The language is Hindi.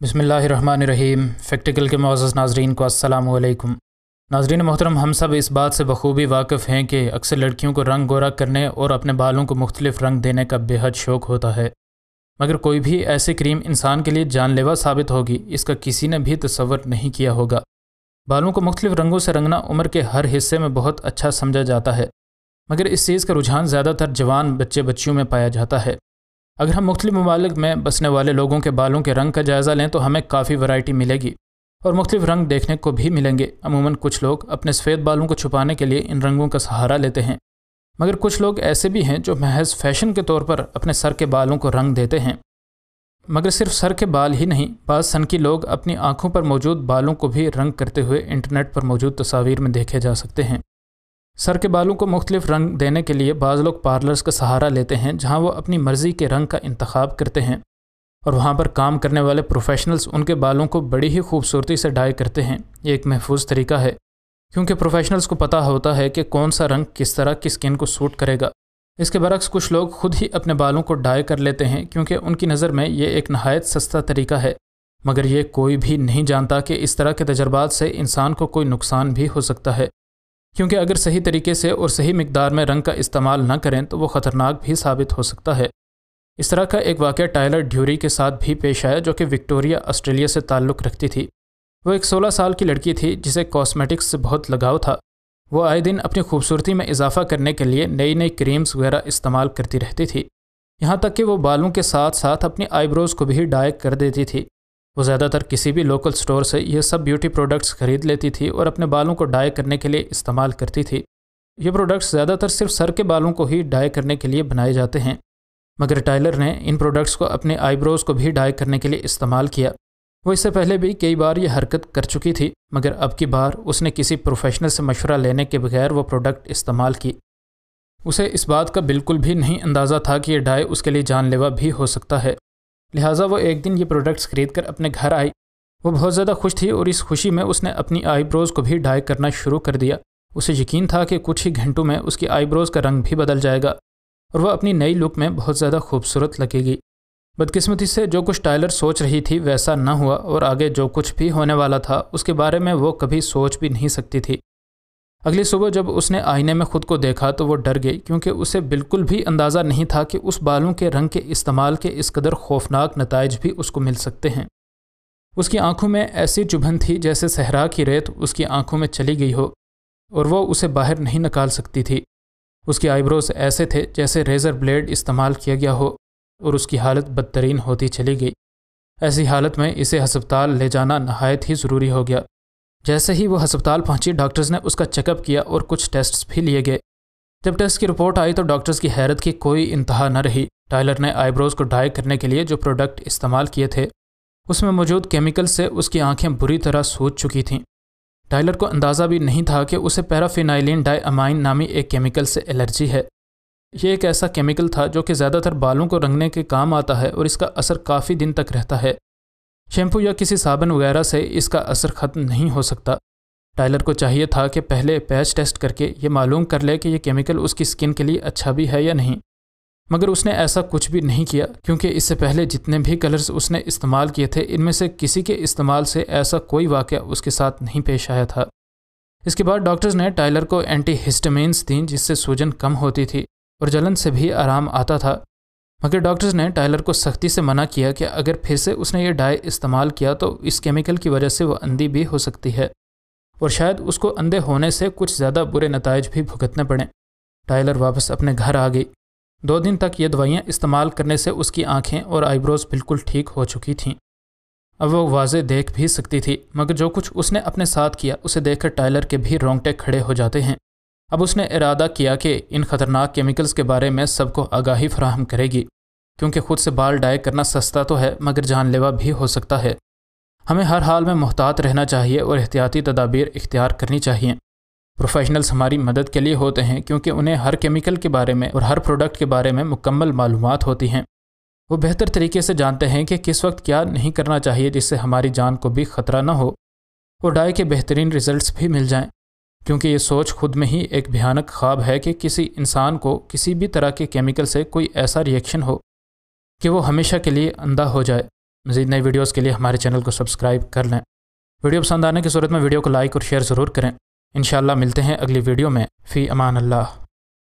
बसमीम फैक्टिकल के मुआज़ नाजरीन को असलकुम नाजरीन मोहतरम, हम सब इस बात से बखूबी वाकिफ़ हैं कि अक्सर लड़कियों को रंग गोरा करने और अपने बालों को मुख्तलिफ़ रंग देने का बेहद शौक़ होता है। मगर कोई भी ऐसी क्रीम इंसान के लिए जानलेवा साबित होगी, इसका किसी ने भी तस्वर नहीं किया होगा। बालों को मुख्तलिफ़ रंगों से रंगना उम्र के हर हिस्से में बहुत अच्छा समझा जाता है, मगर इस चीज़ का रुझान ज़्यादातर जवान बच्चे बच्चियों में पाया जाता है। अगर हम मुख्तु ममालिक में बसने वाले लोगों के बालों के रंग का जायज़ा लें तो हमें काफ़ी वैरायटी मिलेगी और मुख्तलिफ़ रंग देखने को भी मिलेंगे। अमूमन कुछ लोग अपने सफ़ेद बालों को छुपाने के लिए इन रंगों का सहारा लेते हैं। मगर कुछ लोग ऐसे भी हैं जो महज फ़ैशन के तौर पर अपने सर के बालों को रंग देते हैं। मगर सिर्फ़ सर के बाल ही नहीं, बाद सनकी लोग अपनी आँखों पर मौजूद बालों को भी रंग करते हुए इंटरनेट पर मौजूद तस्वीर में देखे जा सकते हैं। सर के बालों को मुख्तलिफ़ रंग देने के लिए बाज़ लोग पार्लर्स का सहारा लेते हैं, जहाँ वो अपनी मर्ज़ी के रंग का इंतखब करते हैं। और वहाँ पर काम करने वाले प्रोफेशनल्स उनके बालों को बड़ी ही खूबसूरती से डाई करते हैं। ये एक महफूज तरीका है, क्योंकि प्रोफेशनल्स को पता होता है कि कौन सा रंग किस तरह की स्किन को सूट करेगा। इसके बरक्स कुछ लोग खुद ही अपने बालों को डाई कर लेते हैं, क्योंकि उनकी नज़र में ये एक नहायत सस्ता तरीका है। मगर ये कोई भी नहीं जानता कि इस तरह के तजर्बात से इंसान को कोई नुकसान भी हो सकता है। क्योंकि अगर सही तरीके से और सही मकदार में रंग का इस्तेमाल न करें तो वो ख़तरनाक भी साबित हो सकता है। इस तरह का एक वाक़ टाइलर ड्यूरी के साथ भी पेश आया, जो कि विक्टोरिया, ऑस्ट्रेलिया से ताल्लुक़ रखती थी। वो एक 16 साल की लड़की थी, जिसे कॉस्मेटिक्स से बहुत लगाव था। वो आए दिन अपनी खूबसूरती में इजाफा करने के लिए नई नई क्रीम्स वगैरह इस्तेमाल करती रहती थी। यहाँ तक कि वो बालों के साथ साथ अपनी आईब्रोज़ को भी डाई कर देती थी। वो ज़्यादातर किसी भी लोकल स्टोर से ये सब ब्यूटी प्रोडक्ट्स ख़रीद लेती थी और अपने बालों को डाई करने के लिए इस्तेमाल करती थी। ये प्रोडक्ट्स ज़्यादातर सिर्फ़ सर के बालों को ही डाई करने के लिए बनाए जाते हैं, मगर टाइलर ने इन प्रोडक्ट्स को अपने आईब्रोज़ को भी डाई करने के लिए इस्तेमाल किया। वो इससे पहले भी कई बार ये हरकत कर चुकी थी, मगर अब की बार उसने किसी प्रोफेशनल से मशवरा लेने के बगैर वो प्रोडक्ट इस्तेमाल की। उसे इस बात का बिल्कुल भी नहीं अंदाज़ा था कि यह डाई उसके लिए जानलेवा भी हो सकता है। लिहाजा वो एक दिन ये प्रोडक्ट्स ख़रीद कर अपने घर आई। वो बहुत ज़्यादा खुश थी और इस खुशी में उसने अपनी आईब्रोज़ को भी डाई करना शुरू कर दिया। उसे यकीन था कि कुछ ही घंटों में उसकी आईब्रोज़ का रंग भी बदल जाएगा और वह अपनी नई लुक में बहुत ज़्यादा खूबसूरत लगेगी। बदकिस्मती से जो कुछ टाइलर सोच रही थी वैसा न हुआ और आगे जो कुछ भी होने वाला था, उसके बारे में वो कभी सोच भी नहीं सकती थी। अगली सुबह जब उसने आईने में ख़ुद को देखा तो वो डर गई, क्योंकि उसे बिल्कुल भी अंदाज़ा नहीं था कि उस बालों के रंग के इस्तेमाल के इस कदर खौफनाक नतज भी उसको मिल सकते हैं। उसकी आँखों में ऐसी चुभन थी जैसे सहरा की रेत उसकी आँखों में चली गई हो, और वो उसे बाहर नहीं निकाल सकती थी। उसकी आईब्रोज ऐसे थे जैसे रेज़र ब्लेड इस्तेमाल किया गया हो, और उसकी हालत बदतरीन होती चली गई। ऐसी हालत में इसे हस्पताल ले जाना नहायत ही ज़रूरी हो गया। जैसे ही वो अस्पताल पहुँची डॉक्टर्स ने उसका चेकअप किया और कुछ टेस्ट्स भी लिए गए। जब टेस्ट की रिपोर्ट आई तो डॉक्टर्स की हैरत की कोई इंतहा न रही। टाइलर ने आईब्रोज़ को डाई करने के लिए जो प्रोडक्ट इस्तेमाल किए थे, उसमें मौजूद केमिकल से उसकी आँखें बुरी तरह सूज चुकी थीं। टाइलर को अंदाज़ा भी नहीं था कि उसे पैराफिनाइलिन डाई अमाइन नामी एक केमिकल से एलर्जी है। ये एक ऐसा केमिकल था जो कि ज़्यादातर बालों को रंगने के काम आता है और इसका असर काफ़ी दिन तक रहता है। शैम्पू या किसी साबुन वगैरह से इसका असर ख़त्म नहीं हो सकता। टाइलर को चाहिए था कि पहले पैच टेस्ट करके ये मालूम कर ले कि यह केमिकल उसकी स्किन के लिए अच्छा भी है या नहीं। मगर उसने ऐसा कुछ भी नहीं किया, क्योंकि इससे पहले जितने भी कलर्स उसने इस्तेमाल किए थे, इनमें से किसी के इस्तेमाल से ऐसा कोई वाक़ उसके साथ नहीं पेश आया था। इसके बाद डॉक्टर्स ने टाइलर को एंटी हिस्टमिन्स दी, जिससे सूजन कम होती थी और जलन से भी आराम आता था। मगर डॉक्टर्स ने टाइलर को सख्ती से मना किया कि अगर फिर से उसने ये डाई इस्तेमाल किया तो इस केमिकल की वजह से वह अंधी भी हो सकती है। और शायद उसको अंधे होने से कुछ ज़्यादा बुरे नतज भी भुगतने पड़े। टाइलर वापस अपने घर आ गई। दो दिन तक ये दवाइयाँ इस्तेमाल करने से उसकी आँखें और आईब्रोज़ बिल्कुल ठीक हो चुकी थीं। अब वो वाजे देख भी सकती थी, मगर जो कुछ उसने अपने साथ किया, उसे देखकर टाइलर के भी रोंगटे खड़े हो जाते हैं। अब उसने इरादा किया कि इन ख़तरनाक केमिकल्स के बारे में सबको आगाही फ्राहम करेगी, क्योंकि खुद से बाल डाई करना सस्ता तो है, मगर जानलेवा भी हो सकता है। हमें हर हाल में मोहतात रहना चाहिए और एहतियाती तदाबीर इख्तियार करनी चाहिए। प्रोफेशनल्स हमारी मदद के लिए होते हैं, क्योंकि उन्हें हर केमिकल के बारे में और हर प्रोडक्ट के बारे में मुकम्मल मालूम होती हैं। वो बेहतर तरीके से जानते हैं कि किस वक्त क्या नहीं करना चाहिए, जिससे हमारी जान को भी ख़तरा न हो और डाई के बेहतरीन रिज़ल्ट भी मिल जाएँ। क्योंकि ये सोच खुद में ही एक भयानक ख्वाब है कि किसी इंसान को किसी भी तरह के केमिकल से कोई ऐसा रिएक्शन हो कि वो हमेशा के लिए अंधा हो जाए। मज़ीद नई वीडियोज़ के लिए हमारे चैनल को सब्सक्राइब कर लें। वीडियो पसंद आने की सूरत में वीडियो को लाइक और शेयर ज़रूर करें। इन मिलते हैं अगली वीडियो में। फ़ी अमान अल्लाह।